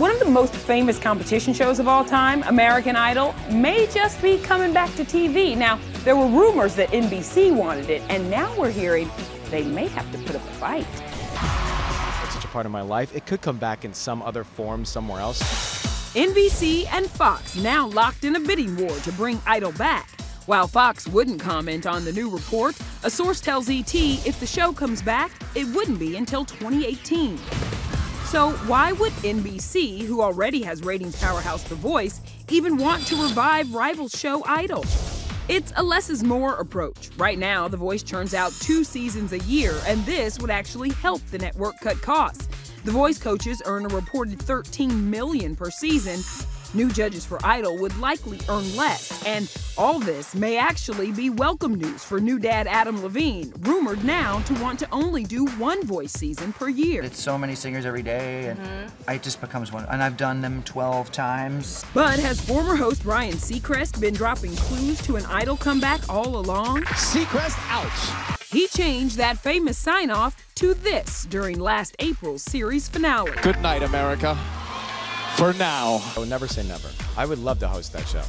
One of the most famous competition shows of all time, American Idol, may just be coming back to TV. Now, there were rumors that NBC wanted it, and now we're hearing they may have to put up a fight. It's such a part of my life. It could come back in some other form somewhere else. NBC and Fox now locked in a bidding war to bring Idol back. While Fox wouldn't comment on the new report, a source tells ET if the show comes back, it wouldn't be until 2018. So, why would NBC, who already has ratings powerhouse The Voice, even want to revive rival show Idol? It's a less is more approach. Right now, The Voice churns out two seasons a year, and this would actually help the network cut costs. The Voice coaches earn a reported 13 million per season, New judges for Idol would likely earn less, and all this may actually be welcome news for new dad Adam Levine, rumored now to want to only do one voice season per year. It's so many singers every day, and mm-hmm. it just becomes one. And I've done them 12 times. But has former host Ryan Seacrest been dropping clues to an Idol comeback all along? Seacrest out. He changed that famous sign off to this during last April's series finale. Good night, America for now. I would never say never. I would love to host that show.